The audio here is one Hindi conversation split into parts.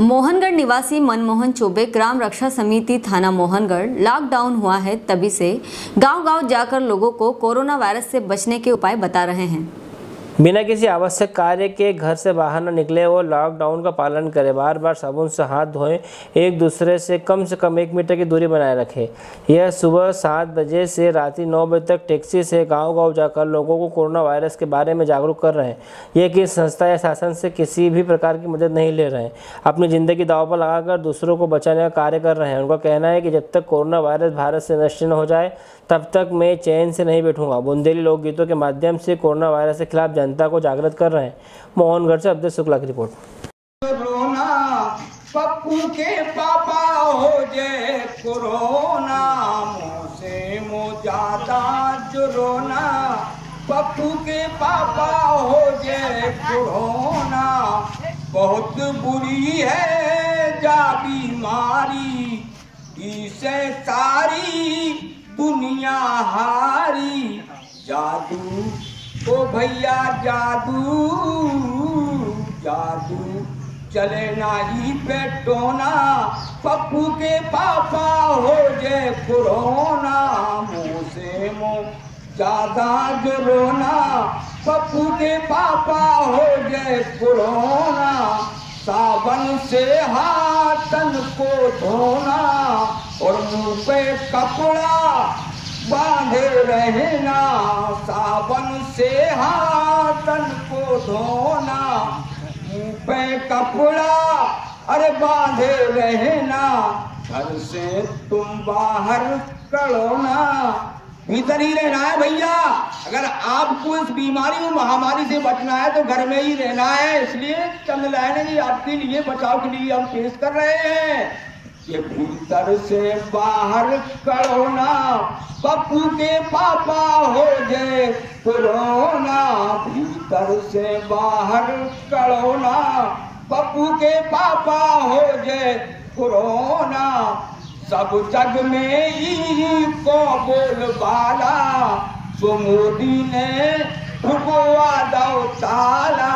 मोहनगढ़ निवासी मनमोहन चौबे ग्राम रक्षा समिति थाना मोहनगढ़ लॉकडाउन हुआ है तभी से गांव-गांव जाकर लोगों को कोरोना वायरस से बचने के उपाय बता रहे हैं। बिना किसी आवश्यक कार्य के घर से बाहर न निकले और लॉकडाउन का पालन करें। बार बार साबुन से हाथ धोएँ एक दूसरे से कम से कम एक मीटर की दूरी बनाए रखें। यह सुबह सात बजे से रात्रि नौ बजे तक टैक्सी से गांव-गांव जाकर लोगों को कोरोना वायरस के बारे में जागरूक कर रहे हैं। यह कि संस्था या शासन से किसी भी प्रकार की मदद नहीं ले रहे हैं। अपनी ज़िंदगी दाव पर लगाकर दूसरों को बचाने का कार्य कर रहे हैं। उनका कहना है कि जब तक कोरोना वायरस भारत से नष्ट न हो जाए, तब तक मैं चैन से नहीं बैठूँगा। बुंदेली लोकगीतों के माध्यम से कोरोना वायरस के खिलाफ जनता को जागृत कर रहे हैं। मोहनगढ़ से अब्दुल शुक्ला की रिपोर्ट। पप्पू के पापा हो जे कोरोना मुँह ज़्यादा पप्पू के पापा हो जे कोरोना। बहुत बुरी है जा बीमारी इसे सारी दुनिया हारी। भैया जादू जादू। चले ना ही पे टोना पप्पू के पापा हो जे कोरोना मुँह से मुँह ज़्यादा जो रोना पप्पू के पापा हो जे कोरोना सावन से हाथन को धोना, और मुँह पे कपड़ा बांधे रहना। सावन से हाथन को धोना मुँह पे कपड़ा अरे बांधे रहना। घर से तुम बाहर करो ना। भीतर ही रहना है भैया। अगर आपको इस बीमारी और महामारी से बचना है तो घर में ही रहना है। इसलिए चंद लाइने जी आपके लिए बचाव के लिए हम पेश कर रहे हैं। ये भीतर से बाहर करो ना। पप्पू के पापा हो जाए कोरोना भीतर से बाहर करो ना। पप्पू के पापा हो जाए कोरोना सब जग में ही को बोल बाला। तो मोदी ने ठुकवा दो ताला।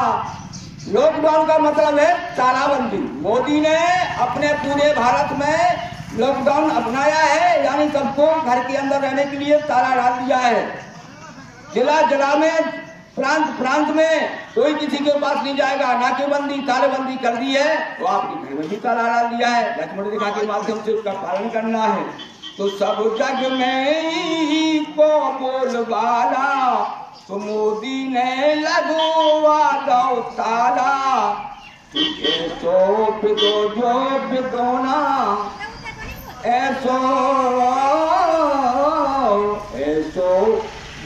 लॉकडाउन का मतलब है तालाबंदी। मोदी ने अपने पूरे भारत में लॉकडाउन अपनाया है, यानी सबको घर के अंदर रहने के लिए ताला डाल दिया है। जिला जिला में प्रांत प्रांत में कोई किसी के पास नहीं जाएगा। नाकेबंदी तालेबंदी कर दी है तो आपकी घर में भी ताला डाल दिया है। लक्ष्मण रेखा के माध्यम से उसका पालन करना है। तो सब जग में को बोलबाला तो मोदी ने लगवा दो ताला। ऐसो बिदो जो बिदोना ऐसो ऐसो